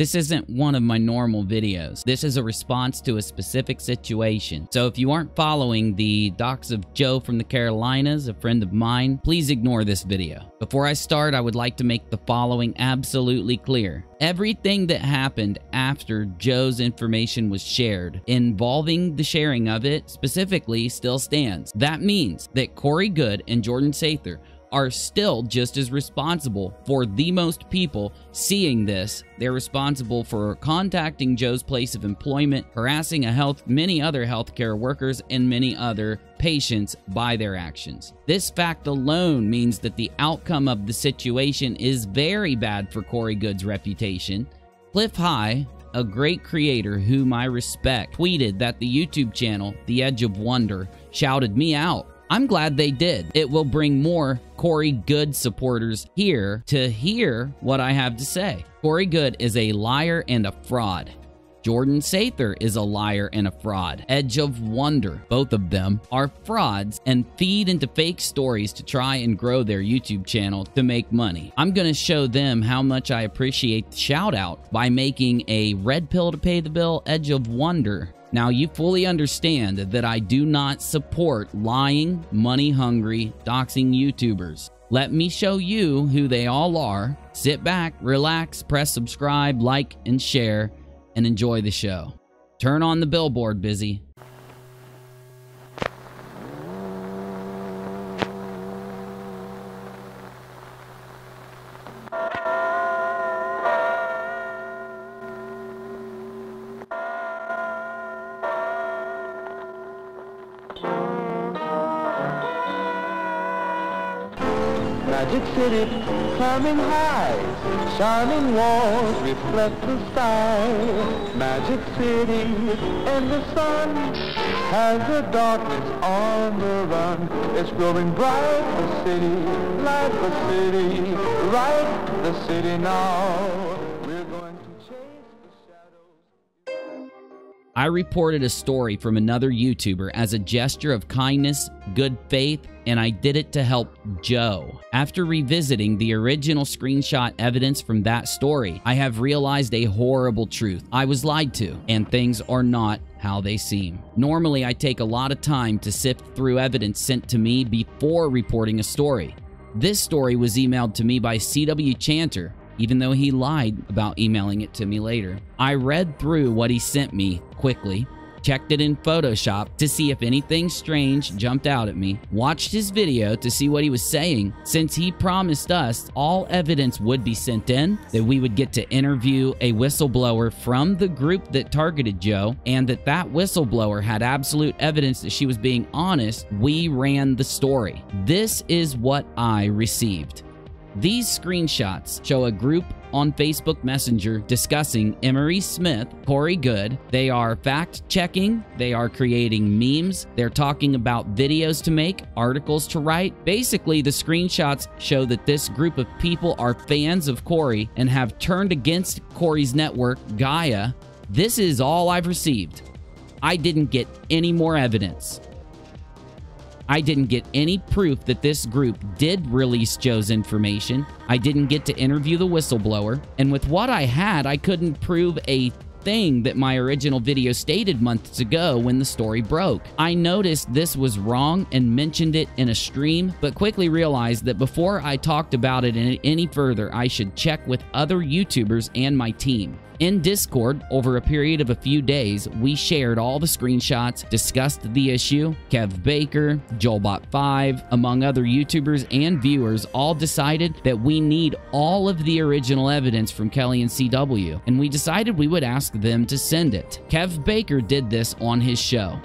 This isn't one of my normal videos. This is a response to a specific situation. So if you aren't following the docs of Joe from the Carolinas, a friend of mine, please ignore this video. Before I start, I would like to make the following absolutely clear. Everything that happened after Joe's information was shared, involving the sharing of it specifically, still stands. That means that Corey Goode and Jordan Sather are still just as responsible for the most people seeing this. They're responsible for contacting Joe's place of employment, harassing a health many other healthcare workers and many other patients by their actions. This fact alone means that the outcome of the situation is very bad for Corey Goode's reputation. Clif High, a great creator whom I respect, tweeted that the YouTube channel, The Edge of Wonder, shouted me out I'm glad they did. It will bring more Corey Goode supporters here to hear what I have to say. Corey Goode is a liar and a fraud. Jordan Sather is a liar and a fraud. Edge of Wonder, both of them, are frauds and feed into fake stories to try and grow their YouTube channel to make money. I'm going to show them how much I appreciate the shout out by making a red pill to pay the bill Edge of Wonder now, you fully understand that I do not support lying, money hungry, doxing YouTubers. Let me show you who they all are. Sit back, relax, press subscribe, like, and share, and enjoy the show. Turn on the billboard, Busy. Reflect the sky. Magic City, in the sun, has the darkness on the run. It's growing bright, the city, light the city, right, the city now. I reported a story from another YouTuber as a gesture of kindness, good faith, and I did it to help Joe. After revisiting the original screenshot evidence from that story, I have realized a horrible truth. I was lied to, and things are not how they seem. Normally, I take a lot of time to sift through evidence sent to me before reporting a story. This story was emailed to me by CW Chanter, even though he lied about emailing it to me later. I read through what he sent me quickly, checked it in Photoshop to see if anything strange jumped out at me, watched his video to see what he was saying, since he promised us all evidence would be sent in, that we would get to interview a whistleblower from the group that targeted Joe, and that that whistleblower had absolute evidence that she was being honest, we ran the story. This is what I received. These screenshots show a group on Facebook Messenger discussing Emery Smith, Corey Goode. They are fact checking, they are creating memes, they're talking about videos to make, articles to write. Basically, the screenshots show that this group of people are fans of Corey and have turned against Corey's network, Gaia. This is all I've received. I didn't get any more evidence. I didn't get any proof that this group did release Joe's information. I didn't get to interview the whistleblower. And with what I had, I couldn't prove a thing that my original video stated months ago when the story broke. I noticed this was wrong and mentioned it in a stream, but quickly realized that before I talked about it any further, I should check with other YouTubers and my team. In Discord, over a period of a few days, we shared all the screenshots, discussed the issue. Kev Baker, Joelbot5, among other YouTubers and viewers, all decided that we need all of the original evidence from Kelly and CW, and we decided we would ask them to send it. Kev Baker did this on his show.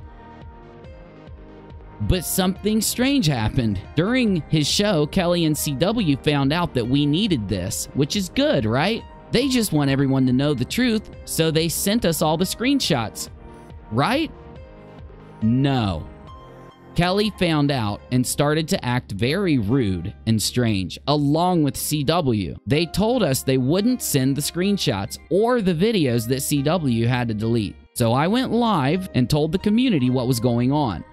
But something strange happened. During his show, Kelly and CW found out that we needed this, which is good, right? They just want everyone to know the truth, so they sent us all the screenshots. Right? No. Kelly found out and started to act very rude and strange, along with CW. They told us they wouldn't send the screenshots or the videos that CW had to delete. So I went live and told the community what was going on.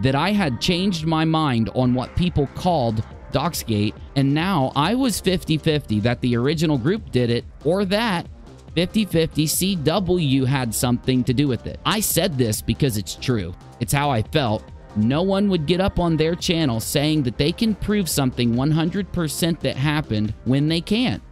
That I had changed my mind on what people called Doxgate, and now I was 50 50 that the original group did it or that 50 50 CW had something to do with it. I said this because it's true. It's how I felt. No one would get up on their channel saying that they can prove something 100% that happened when they can't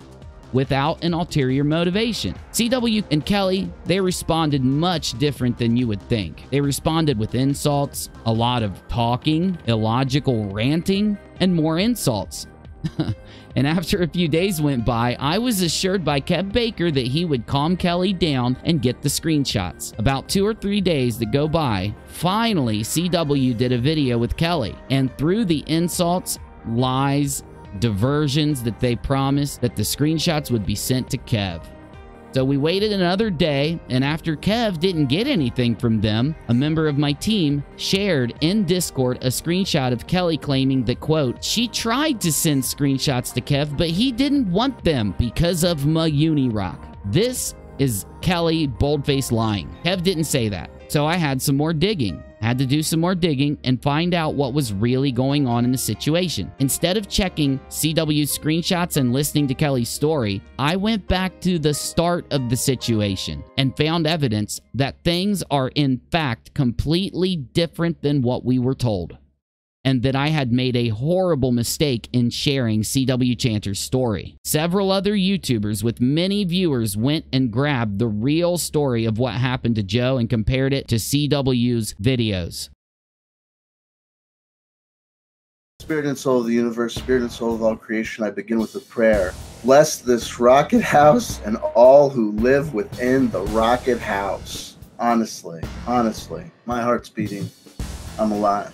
without an ulterior motivation. CW and Kelly, they responded much different than you would think. They responded with insults, a lot of talking, illogical ranting, and more insults. and after a few days went by, I was assured by Kev Baker that he would calm Kelly down and get the screenshots. About two or three days to go by, finally CW did a video with Kelly, and through the insults, lies, diversions that they promised that the screenshots would be sent to Kev. So we waited another day, and after Kev didn't get anything from them, a member of my team shared in Discord a screenshot of Kelly claiming that, quote, she tried to send screenshots to Kev, but he didn't want them because of my Unirock. This is Kelly boldface lying. Kev didn't say that. So I had some more digging. Had to do some more digging and find out what was really going on in the situation. Instead of checking CW's screenshots and listening to Kelly's story, I went back to the start of the situation and found evidence that things are in fact completely different than what we were told and that I had made a horrible mistake in sharing CW Chanter's story. Several other YouTubers with many viewers went and grabbed the real story of what happened to Joe and compared it to CW's videos. Spirit and soul of the universe, spirit and soul of all creation, I begin with a prayer. Bless this rocket house and all who live within the rocket house. Honestly, honestly, my heart's beating. I'm alive.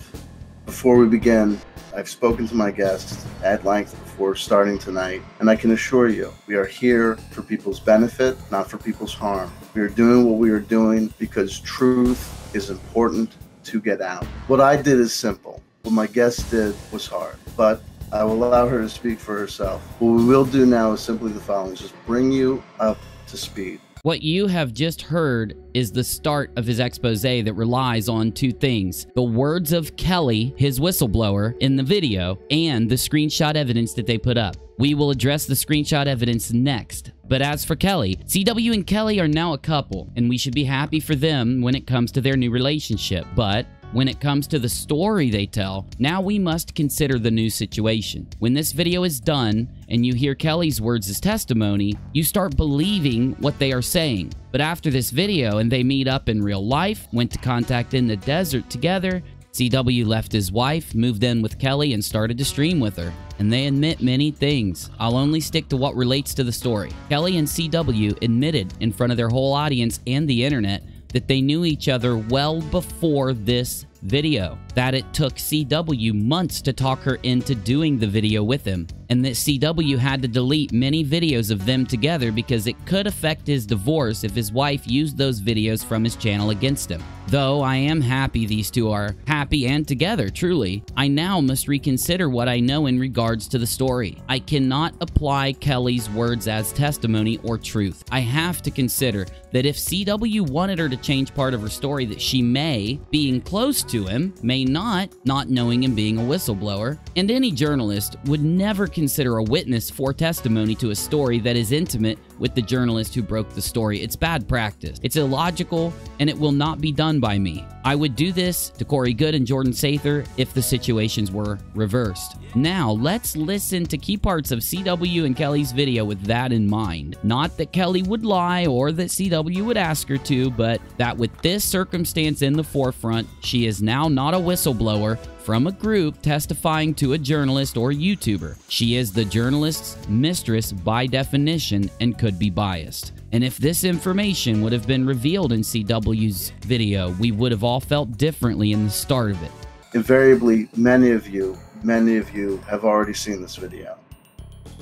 Before we begin, I've spoken to my guests at length before starting tonight, and I can assure you, we are here for people's benefit, not for people's harm. We are doing what we are doing because truth is important to get out. What I did is simple. What my guest did was hard, but I will allow her to speak for herself. What we will do now is simply the following just bring you up to speed. What you have just heard is the start of his expose that relies on two things the words of Kelly, his whistleblower, in the video, and the screenshot evidence that they put up. We will address the screenshot evidence next. But as for Kelly, CW and Kelly are now a couple, and we should be happy for them when it comes to their new relationship. But when it comes to the story they tell, now we must consider the new situation. When this video is done and you hear Kelly's words as testimony, you start believing what they are saying. But after this video and they meet up in real life, went to contact in the desert together, CW left his wife, moved in with Kelly, and started to stream with her. And they admit many things. I'll only stick to what relates to the story. Kelly and CW admitted in front of their whole audience and the internet that they knew each other well before this video, that it took CW months to talk her into doing the video with him, and that CW had to delete many videos of them together because it could affect his divorce if his wife used those videos from his channel against him. Though I am happy these two are happy and together, truly, I now must reconsider what I know in regards to the story. I cannot apply Kelly's words as testimony or truth. I have to consider that if CW wanted her to change part of her story that she may, being close to him, may not, not knowing him being a whistleblower, and any journalist would never consider a witness for testimony to a story that is intimate with the journalist who broke the story. It's bad practice. It's illogical, and it will not be done by me. I would do this to Corey Goode and Jordan Sather if the situations were reversed. Now, let's listen to key parts of CW and Kelly's video with that in mind. Not that Kelly would lie or that CW would ask her to, but that with this circumstance in the forefront, she is now not a whistleblower from a group testifying to a journalist or YouTuber. She is the journalist's mistress by definition and could be biased. And if this information would have been revealed in CW's video, we would have all felt differently in the start of it. Invariably, many of you, many of you have already seen this video.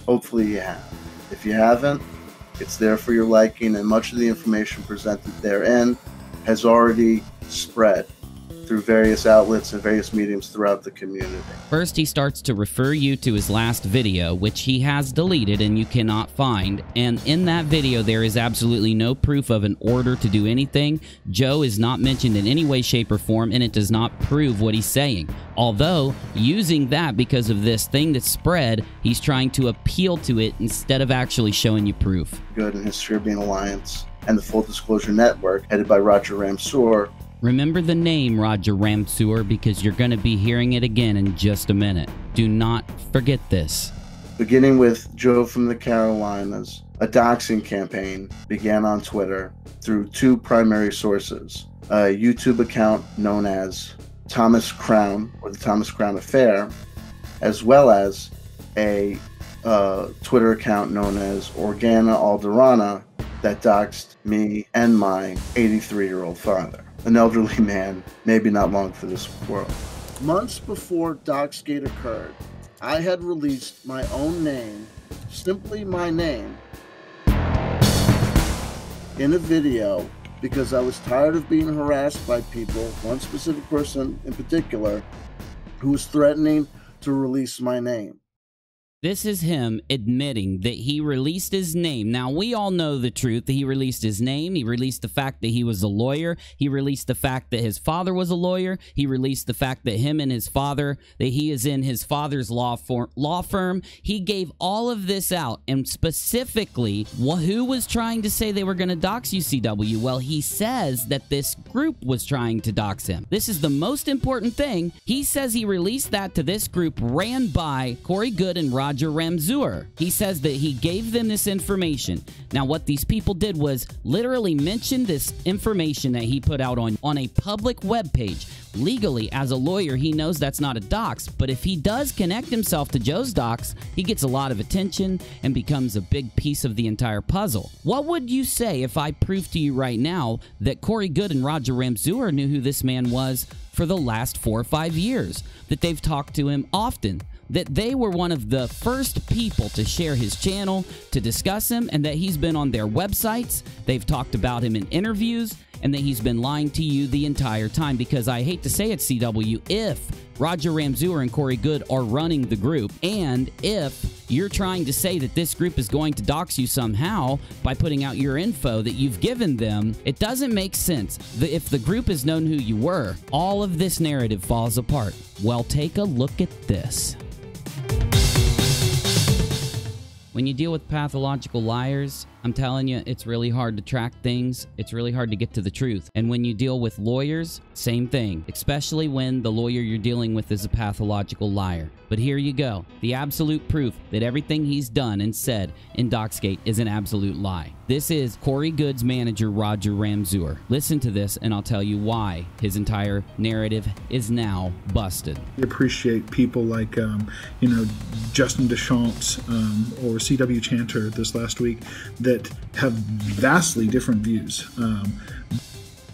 Hopefully you have. If you haven't, it's there for your liking, and much of the information presented therein has already spread through various outlets and various mediums throughout the community. First, he starts to refer you to his last video, which he has deleted and you cannot find. And in that video, there is absolutely no proof of an order to do anything. Joe is not mentioned in any way, shape, or form, and it does not prove what he's saying. Although, using that because of this thing that's spread, he's trying to appeal to it instead of actually showing you proof. Goode and His Being Alliance and the Full Disclosure Network, headed by Roger Ramsour. Remember the name Roger Ramsour because you're going to be hearing it again in just a minute. Do not forget this. Beginning with Joe from the Carolinas, a doxing campaign began on Twitter through two primary sources a YouTube account known as Thomas Crown or the Thomas Crown Affair, as well as a uh, Twitter account known as Organa Alderana that doxed me and my 83 year old father, an elderly man, maybe not long for this world. Months before Doxgate occurred, I had released my own name, simply my name, in a video because I was tired of being harassed by people, one specific person in particular, who was threatening to release my name. This is him admitting that he released his name. Now, we all know the truth. He released his name. He released the fact that he was a lawyer. He released the fact that his father was a lawyer. He released the fact that him and his father, that he is in his father's law, for, law firm. He gave all of this out. And specifically, who was trying to say they were going to dox UCW? Well, he says that this group was trying to dox him. This is the most important thing. He says he released that to this group ran by Corey Goode and Rob Roger Ramsour. He says that he gave them this information. Now, what these people did was literally mention this information that he put out on, on a public web page. Legally, as a lawyer, he knows that's not a dox, but if he does connect himself to Joe's dox, he gets a lot of attention and becomes a big piece of the entire puzzle. What would you say if I proved to you right now that Corey Goode and Roger Ramsour knew who this man was for the last four or five years? That they've talked to him often? That they were one of the first people to share his channel, to discuss him, and that he's been on their websites. They've talked about him in interviews, and that he's been lying to you the entire time. Because I hate to say it, CW, if Roger Ramsour and Corey Goode are running the group, and if you're trying to say that this group is going to dox you somehow by putting out your info that you've given them, it doesn't make sense. If the group has known who you were, all of this narrative falls apart. Well, take a look at this. When you deal with pathological liars, I'm telling you, it's really hard to track things. It's really hard to get to the truth. And when you deal with lawyers, same thing, especially when the lawyer you're dealing with is a pathological liar. But here you go the absolute proof that everything he's done and said in Doxgate is an absolute lie. This is Corey Goode's manager, Roger Ramsour. Listen to this, and I'll tell you why his entire narrative is now busted. We appreciate people like, um, you know, Justin Deschamps um, or CW Chanter this last week that have vastly different views. Um,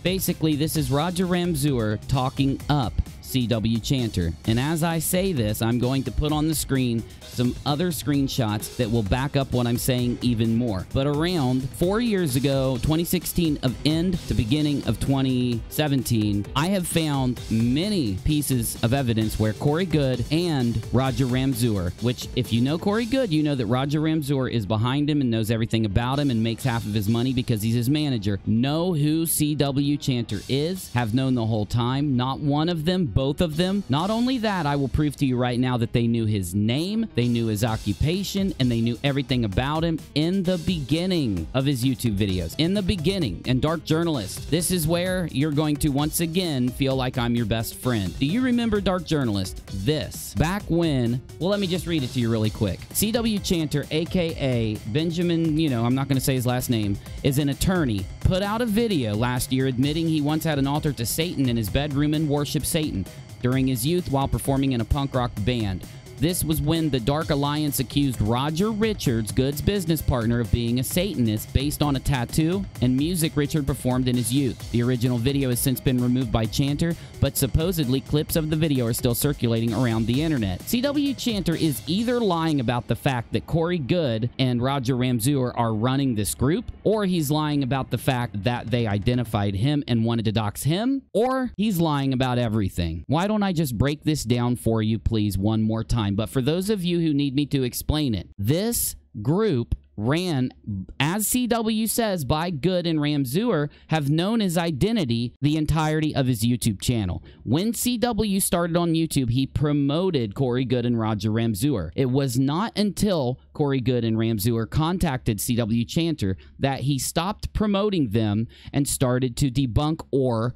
Basically, this is Roger Ramsour talking up CW Chanter. And as I say this, I'm going to put on the screen some other screenshots that will back up what I'm saying even more. But around four years ago, 2016 of end to beginning of 2017, I have found many pieces of evidence where Corey Goode and Roger Ramsour, which if you know Corey Goode, you know that Roger Ramsour is behind him and knows everything about him and makes half of his money because he's his manager, know who CW Chanter is, have known the whole time. Not one of them, both both of them. Not only that, I will prove to you right now that they knew his name, they knew his occupation, and they knew everything about him in the beginning of his YouTube videos. In the beginning. And Dark Journalist, this is where you're going to once again feel like I'm your best friend. Do you remember Dark Journalist? This. Back when, well, let me just read it to you really quick. CW Chanter, aka Benjamin, you know, I'm not going to say his last name, is an attorney put out a video last year admitting he once had an altar to Satan in his bedroom and worshiped Satan during his youth while performing in a punk rock band. This was when the Dark Alliance accused Roger Richards, Goode's business partner, of being a Satanist based on a tattoo and music Richard performed in his youth. The original video has since been removed by Chanter, but supposedly clips of the video are still circulating around the internet. CW Chanter is either lying about the fact that Corey Goode and Roger Ramseur are running this group, or he's lying about the fact that they identified him and wanted to dox him, or he's lying about everything. Why don't I just break this down for you, please, one more time? But for those of you who need me to explain it, this group ran, as CW says, by Goode and Ramseur, have known his identity the entirety of his YouTube channel. When CW started on YouTube, he promoted Corey Goode and Roger Ramseur. It was not until Corey Goode and Ramseur contacted CW Chanter that he stopped promoting them and started to debunk or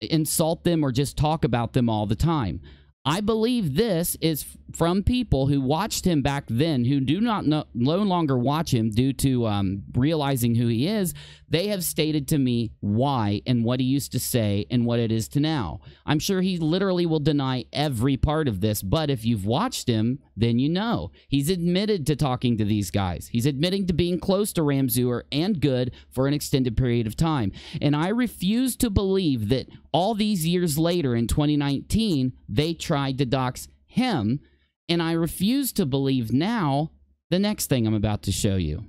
insult them or just talk about them all the time. I believe this is from people who watched him back then, who do not no, no longer watch him due to um, realizing who he is. They have stated to me why and what he used to say and what it is to now. I'm sure he literally will deny every part of this, but if you've watched him, then you know. He's admitted to talking to these guys. He's admitting to being close to Ramseur and Goode for an extended period of time. And I refuse to believe that all these years later in 2019, they tried to dox him. And I refuse to believe now the next thing I'm about to show you.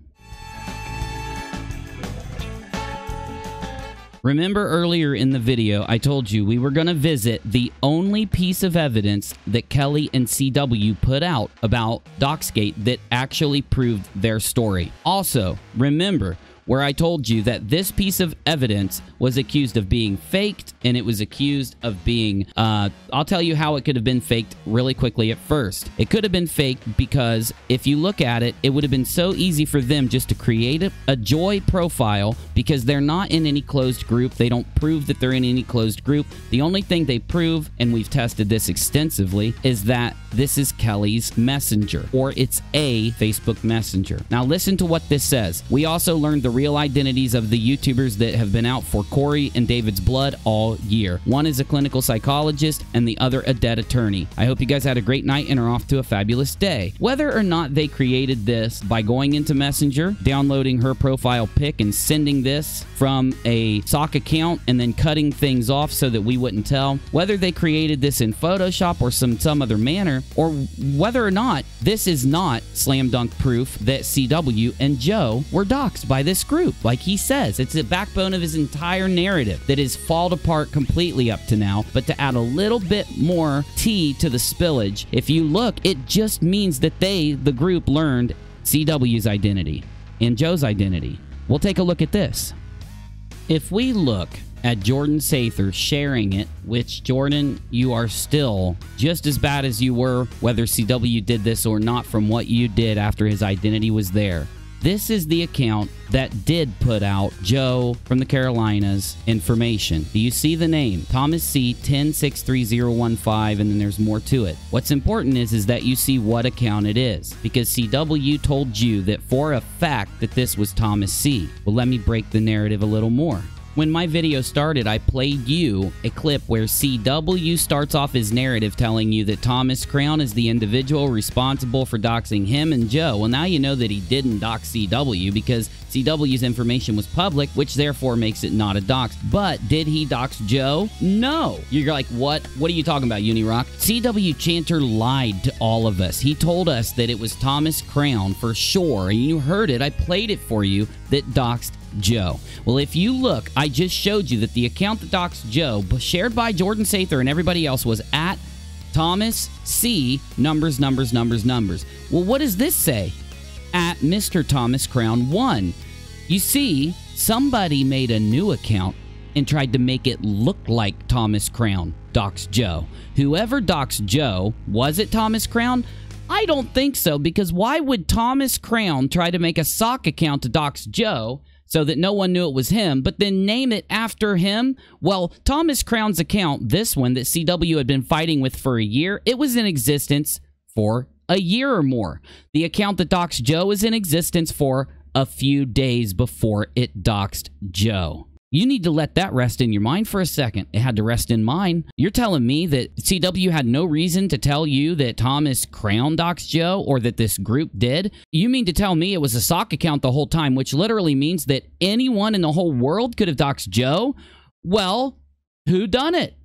Remember earlier in the video, I told you we were going to visit the only piece of evidence that Kelly and CW put out about Doxgate that actually proved their story. Also, remember, where I told you that this piece of evidence was accused of being faked and it was accused of being, uh, I'll tell you how it could have been faked really quickly at first. It could have been faked because if you look at it, it would have been so easy for them just to create a, a Joy profile because they're not in any closed group. They don't prove that they're in any closed group. The only thing they prove, and we've tested this extensively, is that this is Kelly's messenger or it's a Facebook messenger. Now listen to what this says. We also learned the real identities of the YouTubers that have been out for Corey and David's blood all year. One is a clinical psychologist and the other a dead attorney. I hope you guys had a great night and are off to a fabulous day. Whether or not they created this by going into Messenger, downloading her profile pic and sending this from a sock account and then cutting things off so that we wouldn't tell, whether they created this in Photoshop or some some other manner, or whether or not this is not slam dunk proof that CW and Joe were doxxed by this group. Like he says, it's the backbone of his entire narrative that has fallen apart completely up to now. But to add a little bit more tea to the spillage, if you look, it just means that they, the group, learned CW's identity and Joe's identity. We'll take a look at this. If we look at Jordan Sather sharing it, which Jordan, you are still just as bad as you were, whether CW did this or not, from what you did after his identity was there. This is the account that did put out Joe from the Carolinas information. Do you see the name? Thomas C 1063015 and then there's more to it. What's important is is that you see what account it is because CW told you that for a fact that this was Thomas C. Well, let me break the narrative a little more. When my video started, I played you a clip where CW starts off his narrative telling you that Thomas Crown is the individual responsible for doxing him and Joe. Well, now you know that he didn't dox CW because CW's information was public, which therefore makes it not a dox. But did he dox Joe? No. You're like, what? What are you talking about, Unirock? CW Chanter lied to all of us. He told us that it was Thomas Crown for sure, and you heard it. I played it for you that doxed Joe. Well, if you look, I just showed you that the account that docs Joe, shared by Jordan Sather and everybody else, was at Thomas C. Numbers, numbers, numbers, numbers. Well, what does this say? At Mr. Thomas Crown 1. You see, somebody made a new account and tried to make it look like Thomas Crown Docs Joe. Whoever Docs Joe, was it Thomas Crown? I don't think so, because why would Thomas Crown try to make a sock account to Docs Joe so that no one knew it was him, but then name it after him? Well, Thomas Crown's account, this one that CW had been fighting with for a year, it was in existence for a year or more. The account that doxed Joe is in existence for a few days before it doxed Joe. You need to let that rest in your mind for a second. It had to rest in mine. You're telling me that CW had no reason to tell you that Thomas Crown docs Joe or that this group did? You mean to tell me it was a sock account the whole time, which literally means that anyone in the whole world could have doxed Joe? Well, who done it?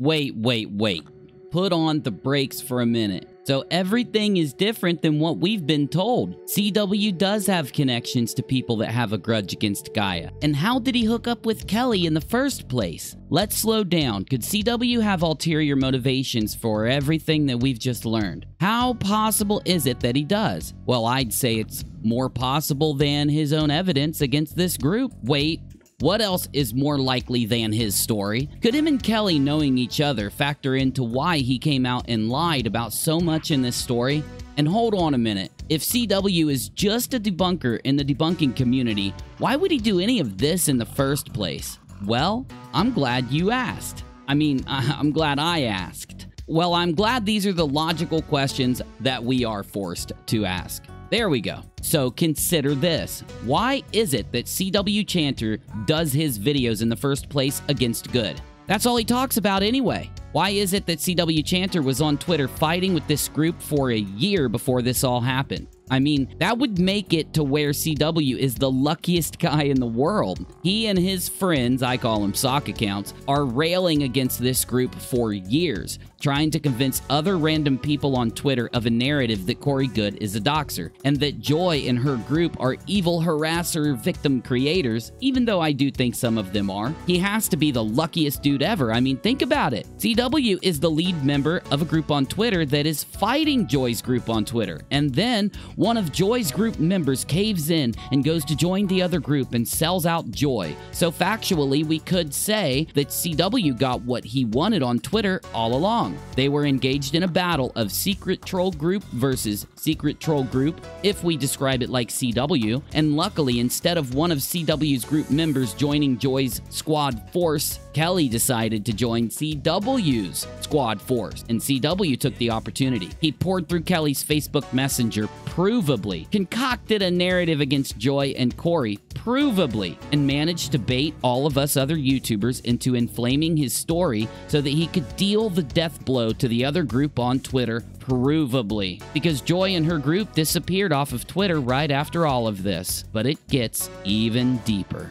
Wait, wait, wait. Put on the brakes for a minute. So everything is different than what we've been told. CW does have connections to people that have a grudge against Gaia. And how did he hook up with Kelly in the first place? Let's slow down. Could CW have ulterior motivations for everything that we've just learned? How possible is it that he does? Well, I'd say it's more possible than his own evidence against this group. Wait, what else is more likely than his story? Could him and Kelly knowing each other factor into why he came out and lied about so much in this story? And hold on a minute. If CW is just a debunker in the debunking community, why would he do any of this in the first place? Well, I'm glad you asked. I mean, I'm glad I asked. Well, I'm glad these are the logical questions that we are forced to ask. There we go. So consider this. Why is it that CW Chanter does his videos in the first place against Goode? That's all he talks about anyway. Why is it that CW Chanter was on Twitter fighting with this group for a year before this all happened? I mean, that would make it to where CW is the luckiest guy in the world. He and his friends, I call them sock accounts, are railing against this group for years trying to convince other random people on Twitter of a narrative that Corey Goode is a doxer, and that Joy and her group are evil harasser victim creators, even though I do think some of them are. He has to be the luckiest dude ever. I mean, think about it. CW is the lead member of a group on Twitter that is fighting Joy's group on Twitter, and then one of Joy's group members caves in and goes to join the other group and sells out Joy. So factually, we could say that CW got what he wanted on Twitter all along. They were engaged in a battle of Secret Troll Group versus Secret Troll Group, if we describe it like CW, and luckily, instead of one of CW's group members joining Joy's squad force, Kelly decided to join CW's squad force, and CW took the opportunity. He poured through Kelly's Facebook Messenger, provably, concocted a narrative against Joy and Corey, provably, and managed to bait all of us other YouTubers into inflaming his story so that he could deal the death blow to the other group on Twitter, provably. Because Joy and her group disappeared off of Twitter right after all of this. But it gets even deeper.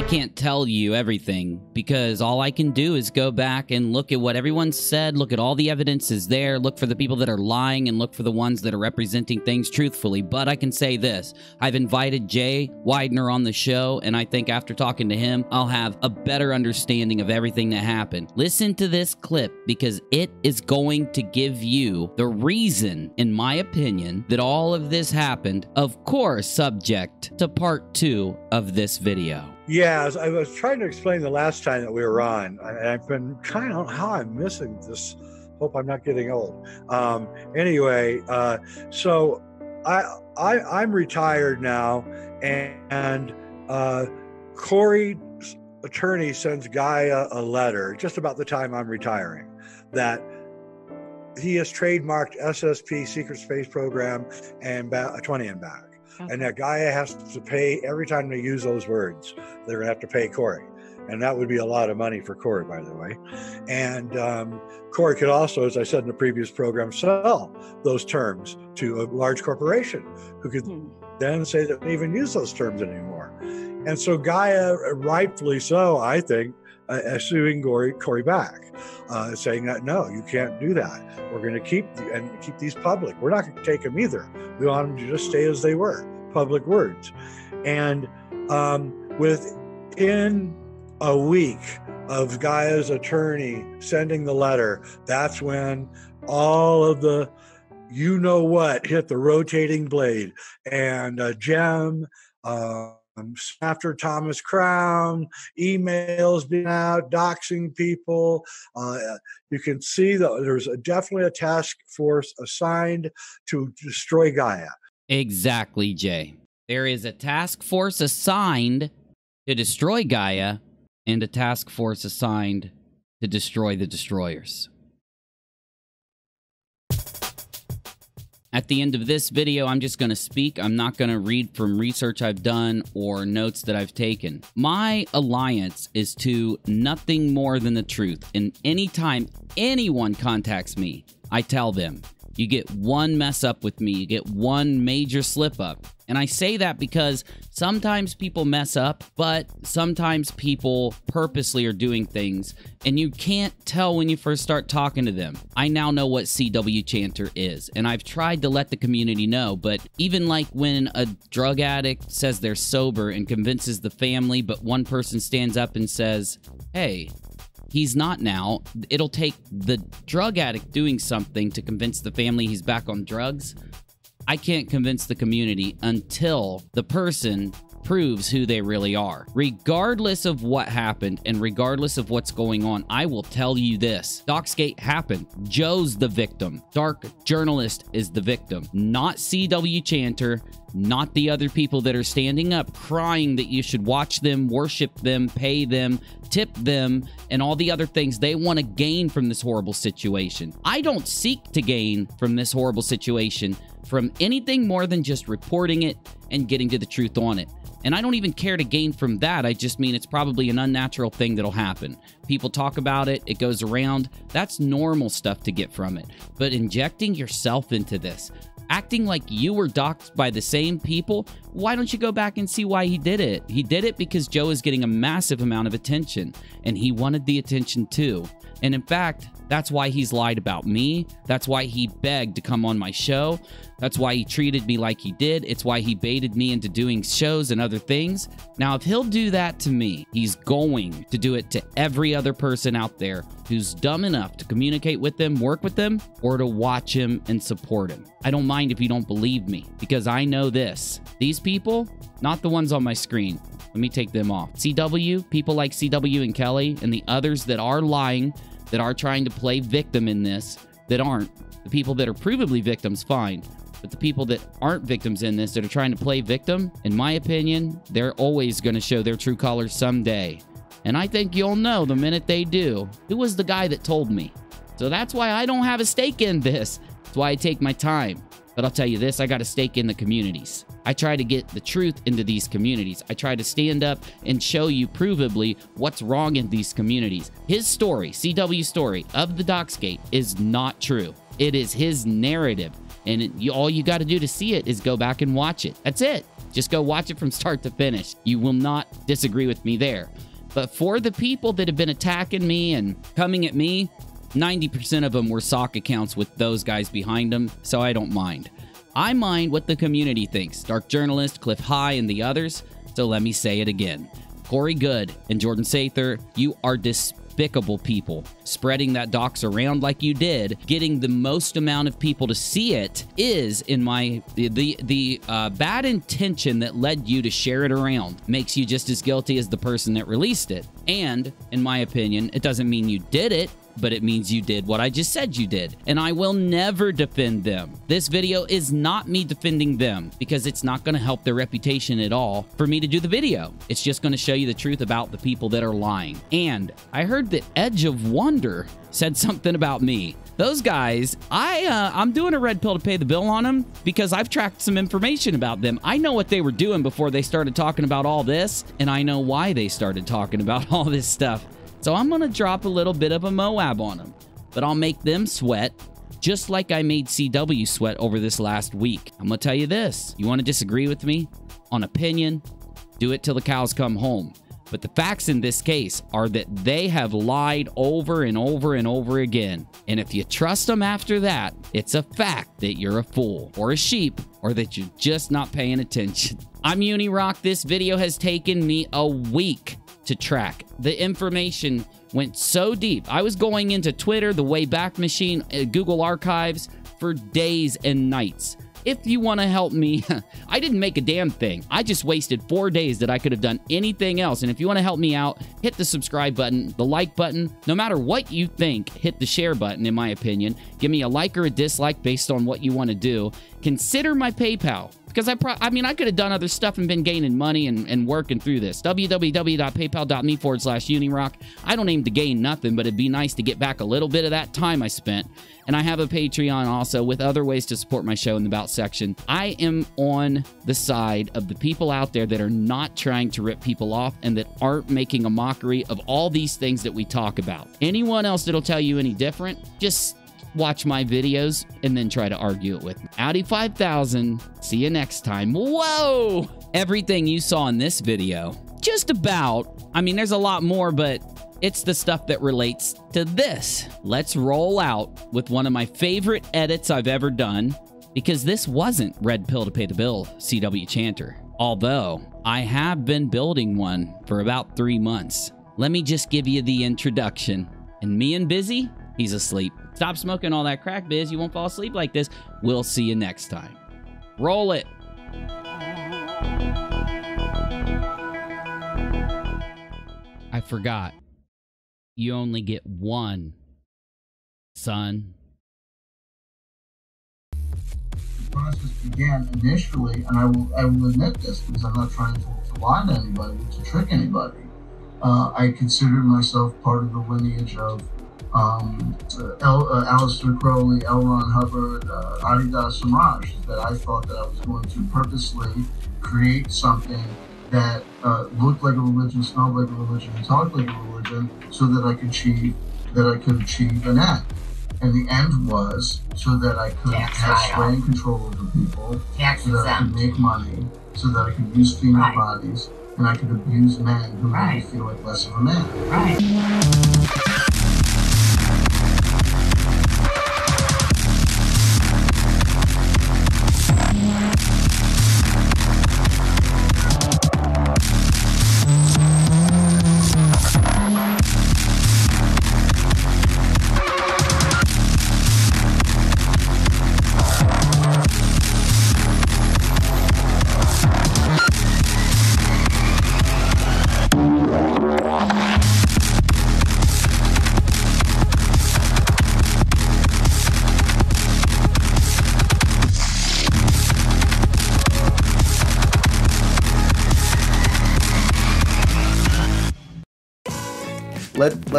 I can't tell you everything because all I can do is go back and look at what everyone said, look at all the evidence is there, look for the people that are lying, and look for the ones that are representing things truthfully. But I can say this I've invited Jay Weidner on the show, and I think after talking to him, I'll have a better understanding of everything that happened. Listen to this clip because it is going to give you the reason, in my opinion, that all of this happened, of course, subject to part two of this video. Yeah, I was trying to explain the last time that we were on, and I've been kind of how I'm missing this. Hope I'm not getting old. Um, anyway, uh, so I, I am retired now, and, and uh, Corey's attorney sends Gaia a letter just about the time I'm retiring that he has trademarked SSP Secret Space Program and ba- 20 and back. Okay. And that Gaia has to pay every time they use those words, they're to have to pay Corey. And that would be a lot of money for Corey, by the way. And um, Corey could also, as I said in the previous program, sell those terms to a large corporation who could hmm. then say that they even use those terms anymore. And so Gaia, rightfully so, I think, uh, suing Corey, Corey back, uh, saying that no, you can't do that. We're going to keep and keep these public. We're not going to take them either. We want them to just stay as they were, public words. And um, within a week of Gaia's attorney sending the letter, that's when all of the you know what hit the rotating blade and uh, Jem. Uh, um, after Thomas Crown, emails being out, doxing people. Uh, you can see that there's a, definitely a task force assigned to destroy Gaia. Exactly, Jay. There is a task force assigned to destroy Gaia and a task force assigned to destroy the destroyers. At the end of this video, I'm just going to speak. I'm not going to read from research I've done or notes that I've taken. My alliance is to nothing more than the truth. And anytime anyone contacts me, I tell them, you get one mess up with me, you get one major slip up. And I say that because sometimes people mess up, but sometimes people purposely are doing things and you can't tell when you first start talking to them. I now know what CW Chanter is, and I've tried to let the community know, but even like when a drug addict says they're sober and convinces the family, but one person stands up and says, Hey, he's not now. It'll take the drug addict doing something to convince the family he's back on drugs. I can't convince the community until the person proves who they really are. Regardless of what happened and regardless of what's going on, I will tell you this. Doxgate happened. Joe's the victim. Dark Journalist is the victim, not CW Chanter, not the other people that are standing up crying that you should watch them, worship them, pay them, tip them, and all the other things they want to gain from this horrible situation. I don't seek to gain from this horrible situation from anything more than just reporting it and getting to the truth on it. And I don't even care to gain from that. I just mean it's probably an unnatural thing that'll happen. People talk about it, it goes around. That's normal stuff to get from it. But injecting yourself into this, acting like you were doxxed by the same people, why don't you go back and see why he did it? He did it because Joe is getting a massive amount of attention, and he wanted the attention too. And in fact, that's why he's lied about me. That's why he begged to come on my show. That's why he treated me like he did. It's why he baited me into doing shows and other things. Now, if he'll do that to me, he's going to do it to every other person out there who's dumb enough to communicate with them, work with them, or to watch him and support him. I don't mind if you don't believe me because I know this. These people, not the ones on my screen, let me take them off. CW, people like CW and Kelly, and the others that are lying, that are trying to play victim in this, that aren't. The people that are provably victims, fine. But the people that aren't victims in this, that are trying to play victim, in my opinion, they're always going to show their true colors someday. And I think you'll know the minute they do who was the guy that told me. So that's why I don't have a stake in this. That's why I take my time. But I'll tell you this I got a stake in the communities. I try to get the truth into these communities. I try to stand up and show you provably what's wrong in these communities. His story, CW story of the Doxgate, is not true. It is his narrative. And it, you, all you got to do to see it is go back and watch it. That's it. Just go watch it from start to finish. You will not disagree with me there. But for the people that have been attacking me and coming at me, 90% of them were sock accounts with those guys behind them, so I don't mind. I mind what the community thinks Dark Journalist, Clif High, and the others, so let me say it again. Corey Goode and Jordan Sather, you are despicable people. Spreading that dox around like you did, getting the most amount of people to see it is, in my the, the uh, bad intention that led you to share it around makes you just as guilty as the person that released it. And in my opinion, it doesn't mean you did it but it means you did what I just said you did. And I will never defend them. This video is not me defending them because it's not going to help their reputation at all for me to do the video. It's just going to show you the truth about the people that are lying. And I heard that Edge of Wonder said something about me. Those guys, I uh, I'm doing a red pill to pay the bill on them because I've tracked some information about them. I know what they were doing before they started talking about all this, and I know why they started talking about all this stuff. So I'm going to drop a little bit of a Moab on them, but I'll make them sweat just like I made CW sweat over this last week. I'm going to tell you this you want to disagree with me on opinion? Do it till the cows come home. But the facts in this case are that they have lied over and over and over again. And if you trust them after that, it's a fact that you're a fool or a sheep or that you're just not paying attention. I'm Unirock. This video has taken me a week to track. The information went so deep. I was going into Twitter, the Wayback Machine, uh, Google Archives for days and nights. If you want to help me, I didn't make a damn thing. I just wasted four days that I could have done anything else. And if you want to help me out, hit the subscribe button, the like button. No matter what you think, hit the share button, in my opinion. Give me a like or a dislike based on what you want to do. Consider my PayPal. because I pro- I mean I could have done other stuff and been gaining money and, and working through this. www.paypal.me forward slash Unirock. I don't aim to gain nothing, but it'd be nice to get back a little bit of that time I spent. And I have a Patreon also with other ways to support my show in the About section. I am on the side of the people out there that are not trying to rip people off and that aren't making a mockery of all these things that we talk about. Anyone else that'll tell you any different, just watch my videos and then try to argue it with me. Audi 5000. See you next time. Whoa! Everything you saw in this video, just about. I mean, there's a lot more, but it's the stuff that relates to this. Let's roll out with one of my favorite edits I've ever done because this wasn't Red Pill to Pay the Bill CW Chanter. Although I have been building one for about three months. Let me just give you the introduction. And me and Busy, he's asleep. Stop smoking all that crack, Biz. You won't fall asleep like this. We'll see you next time. Roll it. I forgot. You only get one, son. Process began initially, and I will, I will admit this because I'm not trying to, to lie to anybody, to trick anybody. Uh, I considered myself part of the lineage of um, uh, Aleister Crowley, L. Ron Hubbard, uh, Adi Da Samraj, that I thought that I was going to purposely create something that uh, looked like a religion, smelled like a religion, talked like a religion, so that I could achieve that I could achieve an end. And the end was so that I could Tax have sway and control over people, Tax so that I could make money, so that I could use female Right. bodies, and I could abuse men who made me feel like less of a man. Right.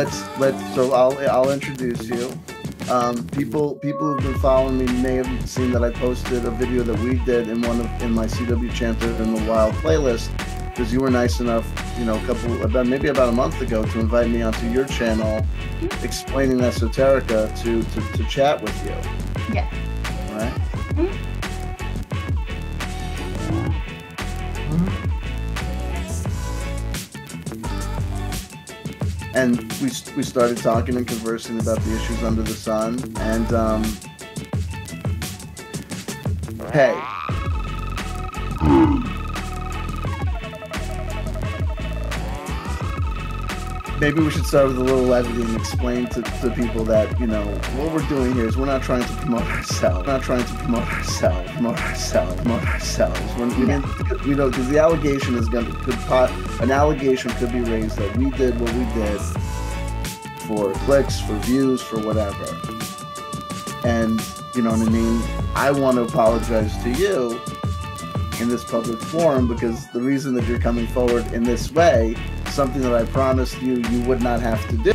Let let's let so I'll I'll introduce you. Um, people people who've been following me may have seen that I posted a video that we did in one of in my CW Chanter in the Wild playlist because you were nice enough, you know, a couple about maybe about a month ago to invite me onto your channel, explaining esoterica to to, to chat with you. Yeah. Right. And we, we started talking and conversing about the issues under the sun and um hey maybe we should start with a little levity and explain to, to people that you know what we're doing here is we're not trying to promote ourselves. We're not trying to promote ourselves promote ourselves promote ourselves. We're, we didn't you know because the allegation is going to could pot an allegation could be raised that we did what we did for clicks for views for whatever. And you know what i mean? I want to apologize to you in this public forum because the reason that you're coming forward in this way something that i promised you you would not have to do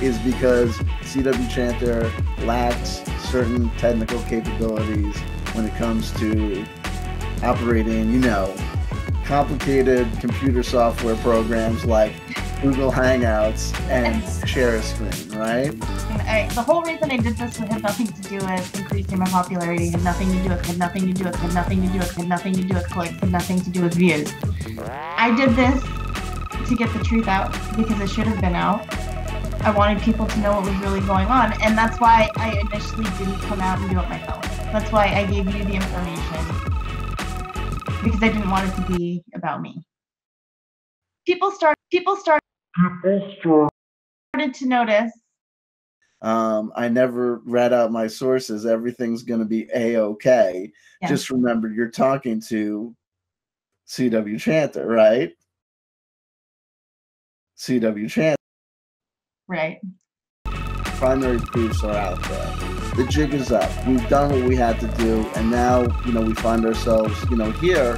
is because cw chanter lacks certain technical capabilities when it comes to operating you know complicated computer software programs like google hangouts and share a screen right the whole reason I did this had nothing to do with increasing my popularity, had nothing to do with, had nothing to do with, had nothing to do with, had nothing to do with clicks, had nothing to do with views. I did this to get the truth out because it should have been out. I wanted people to know what was really going on, and that's why I initially didn't come out and do it myself. That's why I gave you the information because I didn't want it to be about me. People start. People start. Started to notice um, I never read out my sources. Everything's going to be a okay. Yeah. Just remember, you're talking to CW Chanter, right? CW Chanter. right. Primary proofs are out there. the jig is up. We've done what we had to do, and now you know we find ourselves you know here.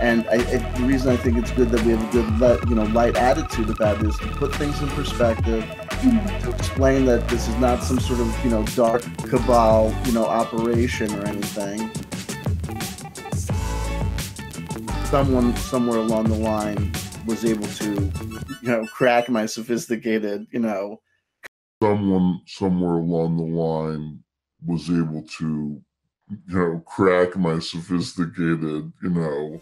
And I, I, the reason I think it's good that we have a good let, you know light attitude about it is to put things in perspective, mm-hmm. to explain that this is not some sort of you know dark cabal you know operation or anything. Someone somewhere along the line was able to you know crack my sophisticated you know someone somewhere along the line was able to you know crack my sophisticated you know